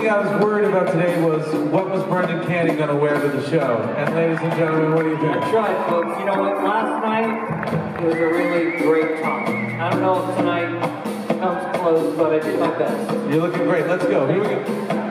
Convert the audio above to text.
thing I was worried about today was what was Brendan Canning going to wear to the show. And ladies and gentlemen, what do you think? That's right, folks. You know what? Last night was a really great time. I don't know if tonight comes close, but I did my best. You're looking great. Let's go. Here we go.